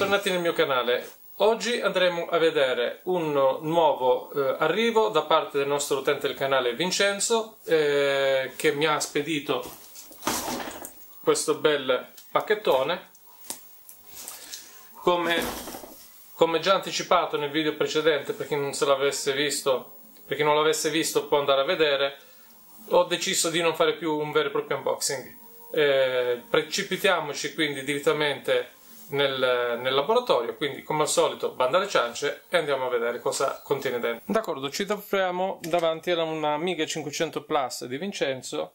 bentornati nel mio canale. Oggi andremo a vedere un nuovo eh, arrivo da parte del nostro utente del canale Vincenzo eh, che mi ha spedito questo bel pacchettone. Come, come già anticipato nel video precedente, per chi non se l'avesse visto, per chi non l'avesse visto può andare a vedere, ho deciso di non fare più un vero e proprio unboxing. Eh, precipitiamoci quindi direttamente nel, nel, laboratorio, quindi come al solito banda le ciance e andiamo a vedere cosa contiene dentro. D'accordo, ci troviamo davanti a una Amiga 500 Plus di Vincenzo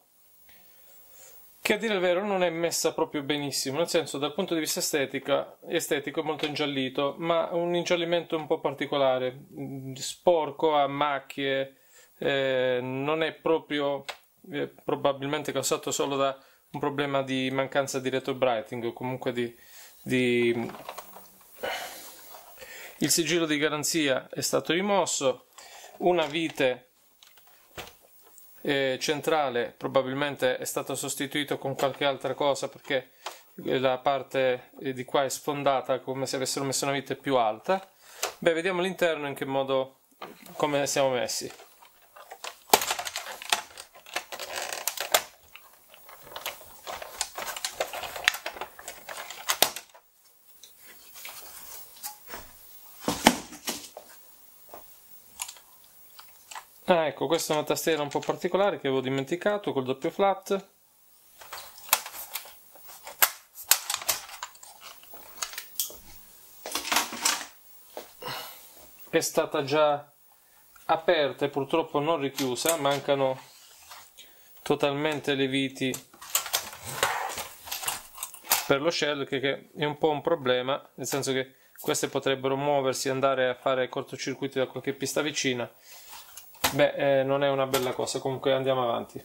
che a dire il vero non è messa proprio benissimo, nel senso dal punto di vista estetica, estetico è molto ingiallito, ma un ingiallimento un po' particolare, sporco, a macchie, eh, non è proprio eh, probabilmente causato solo da un problema di mancanza di retrobrighting o comunque di, di... il sigillo di garanzia è stato rimosso una vite eh, centrale probabilmente è stato sostituito con qualche altra cosa perché la parte di qua è sfondata come se avessero messo una vite più alta. Beh vediamo l'interno in che modo come siamo messi Ah, ecco, questa è una tastiera un po' particolare che avevo dimenticato col doppio flat. È stata già aperta e purtroppo non richiusa, mancano totalmente le viti per lo shell che è un po' un problema, nel senso che queste potrebbero muoversi e andare a fare cortocircuiti da qualche pista vicina Beh, eh, non è una bella cosa, comunque andiamo avanti.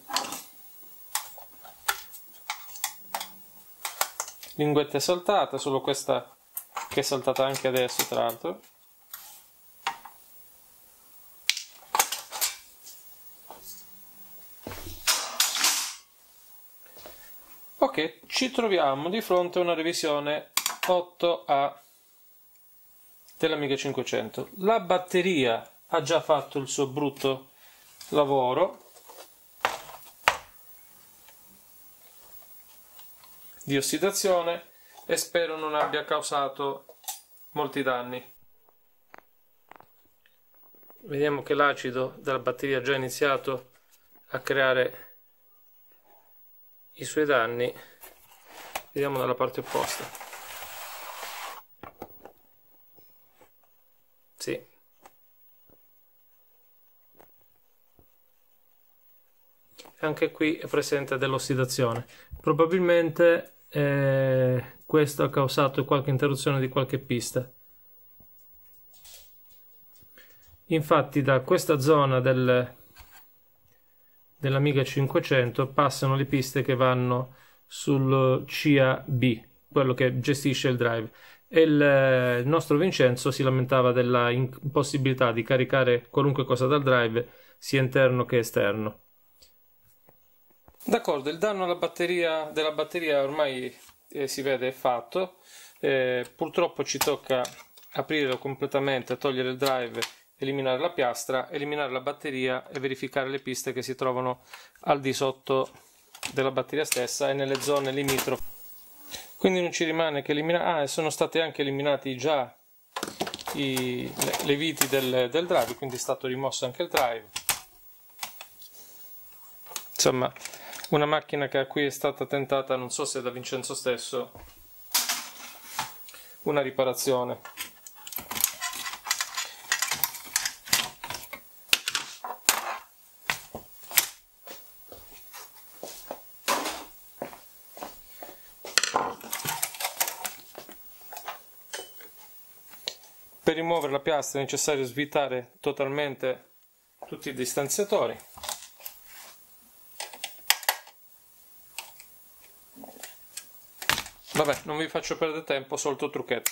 Linguetta saltata, solo questa che è saltata anche adesso, tra l'altro. Ok, ci troviamo di fronte a una revisione 8A dell'Amiga 500. La batteria ha già fatto il suo brutto lavoro. Di ossidazione e spero non abbia causato molti danni. Vediamo che l'acido della batteria ha già iniziato a creare i suoi danni. Vediamo dalla parte opposta anche qui è presente dell'ossidazione. Probabilmente eh, questo ha causato qualche interruzione di qualche pista. Infatti da questa zona del, dell'Amiga 500 passano le piste che vanno sul CAB, quello che gestisce il drive. E il, il nostro Vincenzo si lamentava della impossibilità di caricare qualunque cosa dal drive, sia interno che esterno. D'accordo, il danno batteria, della batteria ormai eh, si vede è fatto. Eh, purtroppo ci tocca aprirlo completamente, togliere il drive, eliminare la piastra, eliminare la batteria e verificare le piste che si trovano al di sotto della batteria stessa e nelle zone limitrofe. Quindi non ci rimane che eliminare... Ah, sono stati anche eliminati già i, le, le, viti del, del drive, quindi è stato rimosso anche il drive. Insomma, una macchina che a cui è stata tentata, non so se da Vincenzo stesso, una riparazione. Per rimuovere la piastra è necessario svitare totalmente tutti i distanziatori. Vabbè, non vi faccio perdere tempo, solto trucchetto.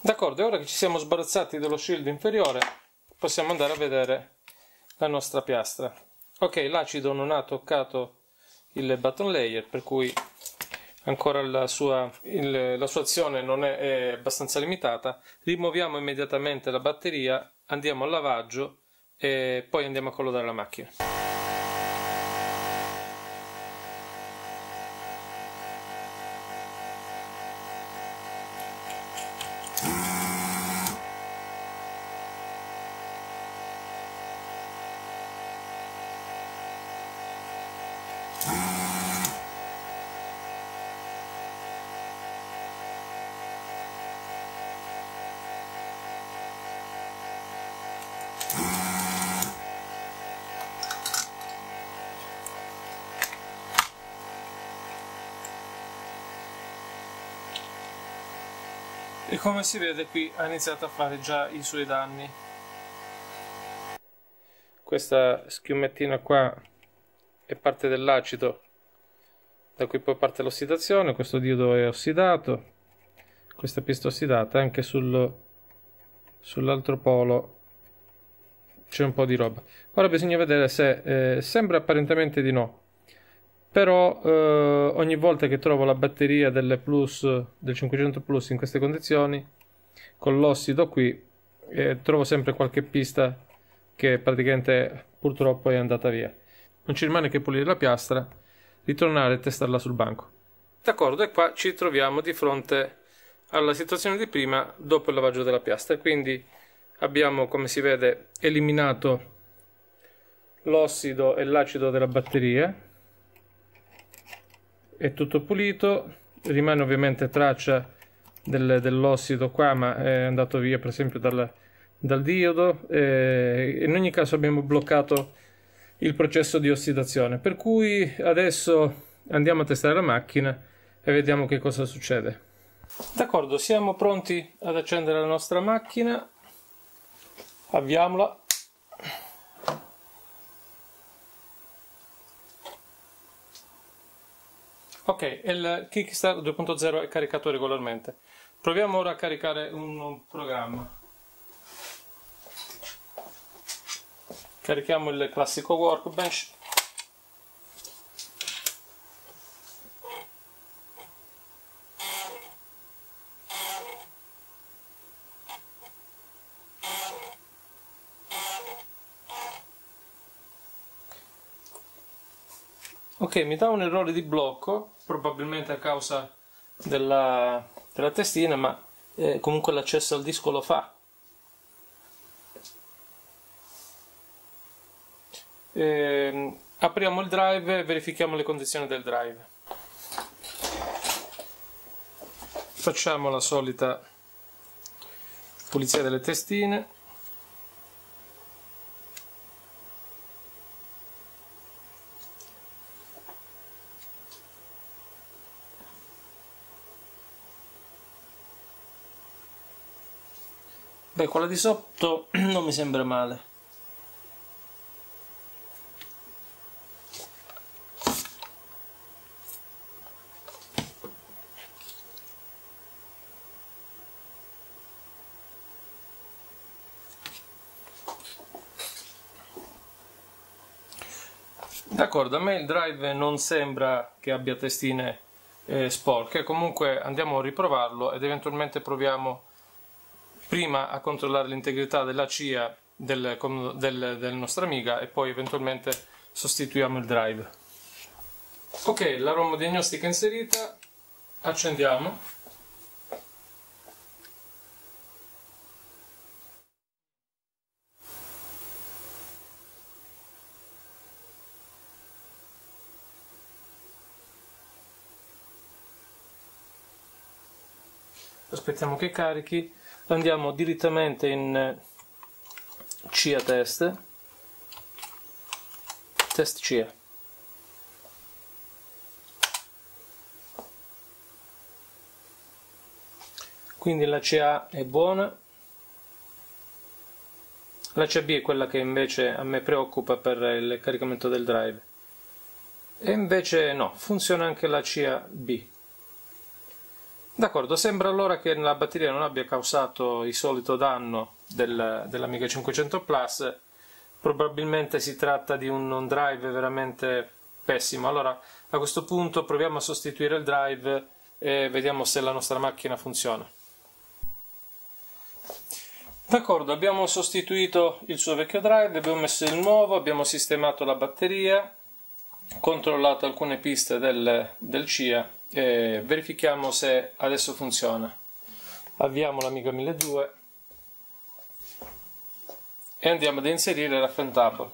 D'accordo, e ora che ci siamo sbarazzati dello shield inferiore, possiamo andare a vedere la nostra piastra. Ok, l'acido non ha toccato il button layer, per cui ancora la sua, il, la sua azione non è, è abbastanza limitata, rimuoviamo immediatamente la batteria, andiamo al lavaggio e poi andiamo a collodare la macchina. E come si vede qui ha iniziato a fare già i suoi danni. Questa schiumettina qua è parte dell'acido da cui poi parte l'ossidazione questo diodo è ossidato questa pista ossidata anche sul, sull'altro polo c'è un po' di roba. Ora bisogna vedere se eh, sembra apparentemente di no però eh, ogni volta che trovo la batteria delle Plus del 500 Plus in queste condizioni con l'ossido qui eh, trovo sempre qualche pista che praticamente purtroppo è andata via. Non ci rimane che pulire la piastra ritornare e testarla sul banco. D'accordo e qua ci troviamo di fronte alla situazione di prima dopo il lavaggio della piastra. Quindi abbiamo come si vede eliminato l'ossido e l'acido della batteria è tutto pulito rimane ovviamente traccia del, dell'ossido qua ma è andato via per esempio dal, dal diodo e in ogni caso abbiamo bloccato il processo di ossidazione. Per cui adesso andiamo a testare la macchina e vediamo che cosa succede. D'accordo siamo pronti ad accendere la nostra macchina. Avviamola Ok, il Kickstart 2.0 è caricato regolarmente. Proviamo ora a caricare un programma. Carichiamo il classico Workbench. Ok, mi dà un errore di blocco, probabilmente a causa della, della testina, ma eh, comunque l'accesso al disco lo fa. Eh, apriamo il drive e verifichiamo le condizioni del drive. Facciamo la solita pulizia delle testine. Beh, quella di sotto non mi sembra male. D'accordo, a me il drive non sembra che abbia testine eh, sporche, comunque andiamo a riprovarlo ed eventualmente proviamo prima a controllare l'integrità della CIA del, del, del nostra amiga e poi eventualmente sostituiamo il drive. Ok, la ROM diagnostica inserita, accendiamo. Aspettiamo che carichi andiamo direttamente in eh, CIA test. Test CIA quindi la CA è buona. La CB è quella che invece a me preoccupa per il caricamento del drive. E invece no, funziona anche la CAB D'accordo, sembra allora che la batteria non abbia causato il solito danno del, dell'Amiga 500 Plus, probabilmente si tratta di un, un drive veramente pessimo. Allora a questo punto proviamo a sostituire il drive e vediamo se la nostra macchina funziona. D'accordo, abbiamo sostituito il suo vecchio drive, abbiamo messo il nuovo, abbiamo sistemato la batteria, controllato alcune piste del, del CIA e verifichiamo se adesso funziona. Avviamo l'Amiga 1200 e andiamo ad inserire la Fentable.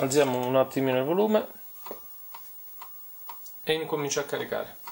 Alziamo un attimino il volume e incomincia a caricare.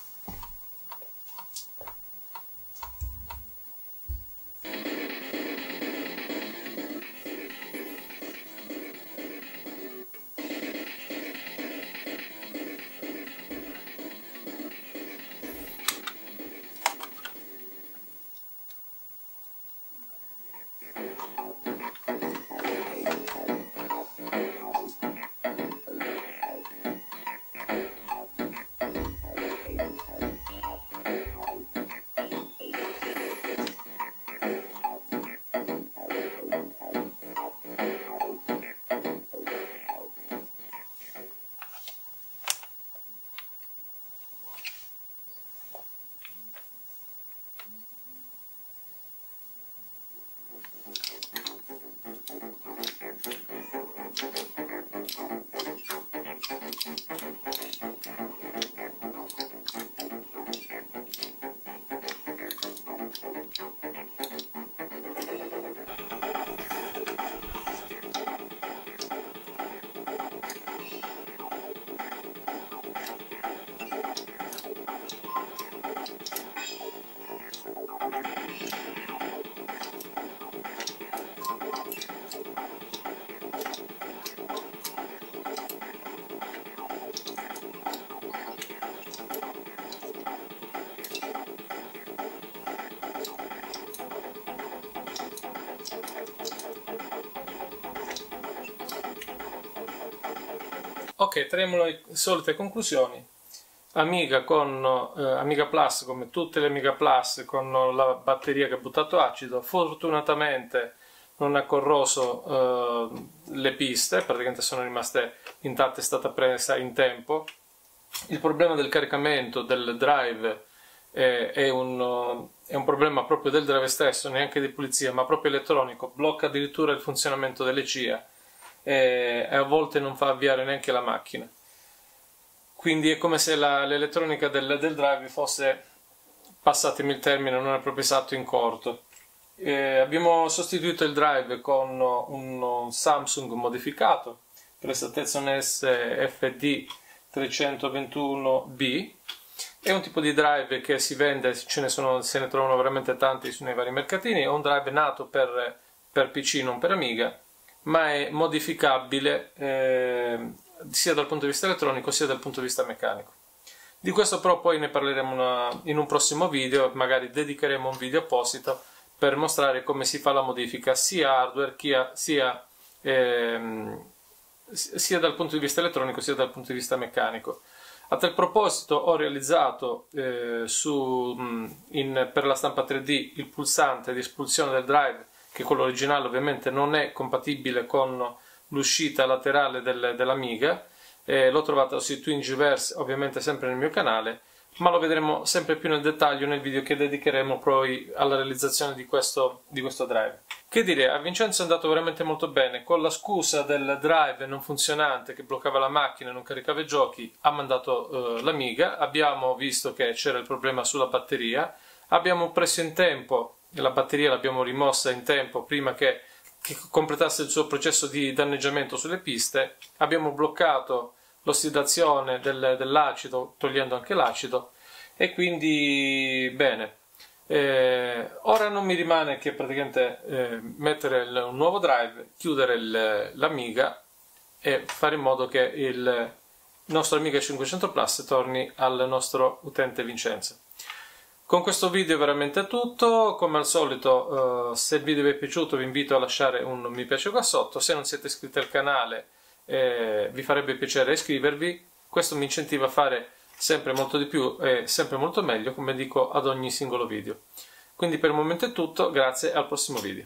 Ok, traiamo le solite conclusioni. Amiga con eh, Amiga Plus, come tutte le Amiga Plus, con la batteria che ha buttato acido. Fortunatamente non ha corroso eh, le piste, praticamente sono rimaste intatte, è stata presa in tempo. Il problema del caricamento del drive è, è, un, è un problema proprio del drive stesso, neanche di pulizia, ma proprio elettronico. Blocca addirittura il funzionamento delle CIA e, a volte non fa avviare neanche la macchina. Quindi è come se l'elettronica del, del, drive fosse, passatemi il termine, non è proprio esatto in corto. Eh, abbiamo sostituito il drive con un Samsung modificato, un SFD 321B. È un tipo di drive che si vende, ce ne sono, se ne trovano veramente tanti nei vari mercatini. È un drive nato per, per PC, non per Amiga ma è modificabile eh, sia dal punto di vista elettronico sia dal punto di vista meccanico. Di questo però poi ne parleremo una, in un prossimo video, magari dedicheremo un video apposito per mostrare come si fa la modifica sia hardware sia, ehm, sia dal punto di vista elettronico sia dal punto di vista meccanico. A tal proposito ho realizzato eh, su, in, per la stampa 3D il pulsante di espulsione del drive che quello originale ovviamente non è compatibile con l'uscita laterale del, dell'Amiga, eh, l'ho trovato su Twingiverse ovviamente sempre nel mio canale, ma lo vedremo sempre più nel dettaglio nel video che dedicheremo poi alla realizzazione di questo, di questo drive. Che dire, a Vincenzo è andato veramente molto bene, con la scusa del drive non funzionante che bloccava la macchina e non caricava i giochi, ha mandato eh, l'Amiga, abbiamo visto che c'era il problema sulla batteria, abbiamo preso in tempo la batteria l'abbiamo rimossa in tempo prima che, che completasse il suo processo di danneggiamento sulle piste, abbiamo bloccato l'ossidazione del, dell'acido togliendo anche l'acido e quindi bene. Eh, ora non mi rimane che praticamente eh, mettere il, un nuovo drive, chiudere il, l'Amiga e fare in modo che il nostro Amiga 500 Plus torni al nostro utente Vincenzo. Con questo video è veramente tutto, come al solito uh, se il video vi è piaciuto vi invito a lasciare un mi piace qua sotto, se non siete iscritti al canale eh, vi farebbe piacere iscrivervi, questo mi incentiva a fare sempre molto di più e sempre molto meglio come dico ad ogni singolo video. Quindi per il momento è tutto, grazie al prossimo video.